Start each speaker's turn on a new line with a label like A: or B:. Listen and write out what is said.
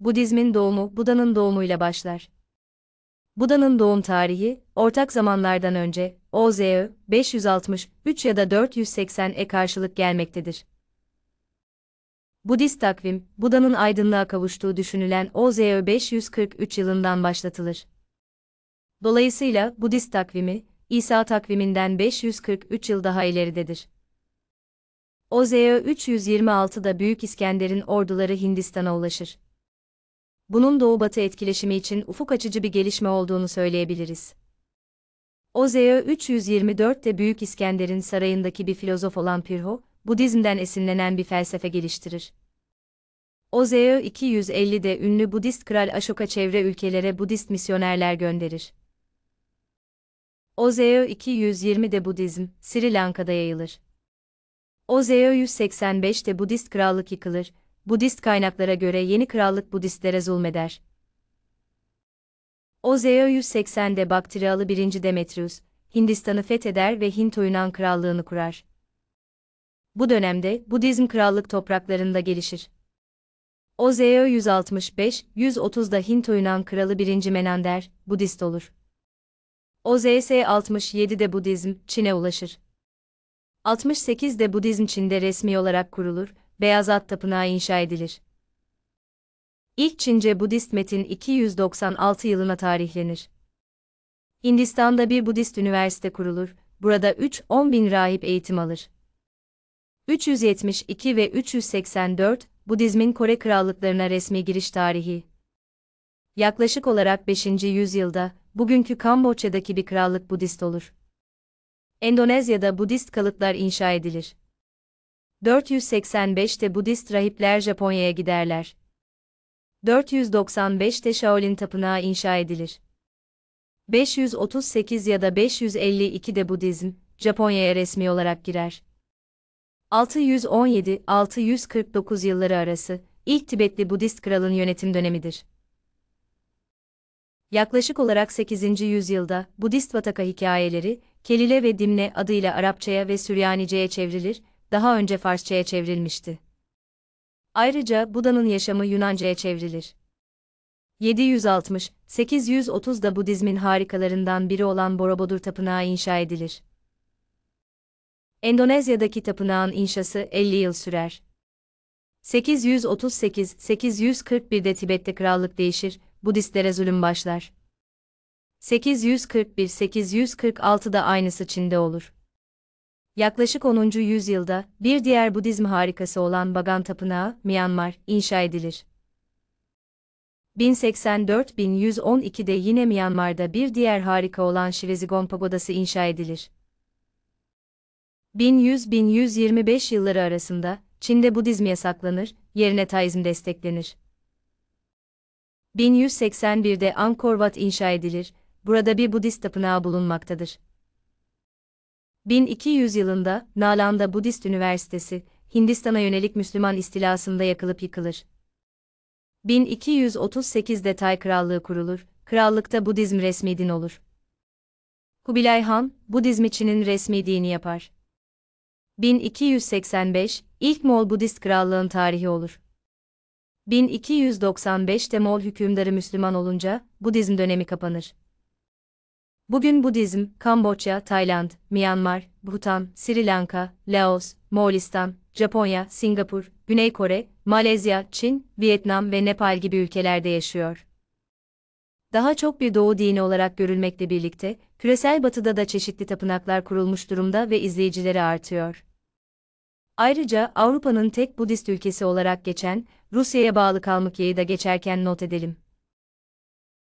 A: Budizmin doğumu Buda'nın doğumuyla başlar. Buda'nın doğum tarihi, ortak zamanlardan önce, OZÖ, 563 ya da 480'e karşılık gelmektedir. Budist takvim, Buda'nın aydınlığa kavuştuğu düşünülen OZÖ 543 yılından başlatılır. Dolayısıyla Budist takvimi, İsa takviminden 543 yıl daha ileridedir. OZÖ 326'da Büyük İskender'in orduları Hindistan'a ulaşır. Bunun doğu-batı etkileşimi için ufuk açıcı bir gelişme olduğunu söyleyebiliriz. OZÖ 324'te Büyük İskender'in sarayındaki bir filozof olan Pirho, Budizm'den esinlenen bir felsefe geliştirir. OZÖ 250'de ünlü Budist kral Ashoka çevre ülkelere Budist misyonerler gönderir. OZÖ 220'de Budizm, Sri Lanka'da yayılır. OZÖ 185'te Budist krallık yıkılır, Budist kaynaklara göre yeni krallık Budistlere zulmeder. OZÖ 180'de Baktriyalı 1. Demetrius, Hindistan'ı fetheder ve Hint Oyunan krallığını kurar. Bu dönemde Budizm krallık topraklarında gelişir. OZÖ 165-130'da Hint Oyunan kralı 1. Menander, Budist olur. OZS 67'de Budizm, Çin'e ulaşır. 68'de Budizm Çin'de resmi olarak kurulur, Beyaz At Tapınağı inşa edilir. İlk Çince Budist metin 296 yılına tarihlenir. Hindistan'da bir Budist üniversite kurulur, burada 3-10 bin rahip eğitim alır. 372 ve 384, Budizmin Kore krallıklarına resmi giriş tarihi. Yaklaşık olarak 5. yüzyılda, bugünkü Kamboçya'daki bir krallık Budist olur. Endonezya'da Budist kalıplar inşa edilir. 485'te Budist rahipler Japonya'ya giderler. 495'te Shaolin Tapınağı inşa edilir. 538 ya da 552'de Budizm, Japonya'ya resmi olarak girer. 617-649 yılları arası, ilk Tibetli Budist kralın yönetim dönemidir. Yaklaşık olarak 8. yüzyılda, Budist Vataka hikayeleri, Kelile ve Dimne adıyla Arapçaya ve Süryanice'ye çevrilir, daha önce Farsçaya çevrilmişti. Ayrıca Buda'nın yaşamı Yunanca'ya çevrilir. 760-830'da Budizmin harikalarından biri olan Borobudur Tapınağı inşa edilir. Endonezya'daki tapınağın inşası 50 yıl sürer. 838-841'de Tibet'te krallık değişir, Budistlere zulüm başlar. 841-846'da aynısı Çin'de olur. Yaklaşık 10. yüzyılda bir diğer Budizm harikası olan Bagan Tapınağı, Myanmar, inşa edilir. 1084-1112'de yine Myanmar'da bir diğer harika olan Shivesigon Pagodası inşa edilir. 1100-1125 yılları arasında Çin'de Budizm yasaklanır, yerine Taizm desteklenir. 1181'de Angkor Wat inşa edilir, burada bir Budist tapınağı bulunmaktadır. 1200 yılında Nalanda Budist Üniversitesi, Hindistan'a yönelik Müslüman istilasında yakılıp yıkılır. 1238'de Tay Krallığı kurulur, krallıkta Budizm resmi din olur. Kubilay Han, Budizm Çin'in resmi dini yapar. 1285, ilk Moğol Budist krallığın tarihi olur. 1295'te Moğol hükümdarı Müslüman olunca, Budizm dönemi kapanır. Bugün Budizm, Kamboçya, Tayland, Myanmar, Bhutan, Sri Lanka, Laos, Moğolistan, Japonya, Singapur, Güney Kore, Malezya, Çin, Vietnam ve Nepal gibi ülkelerde yaşıyor. Daha çok bir doğu dini olarak görülmekle birlikte, küresel batıda da çeşitli tapınaklar kurulmuş durumda ve izleyicileri artıyor. Ayrıca Avrupa'nın tek Budist ülkesi olarak geçen, Rusya'ya bağlı Kalmıkya'yı da geçerken not edelim.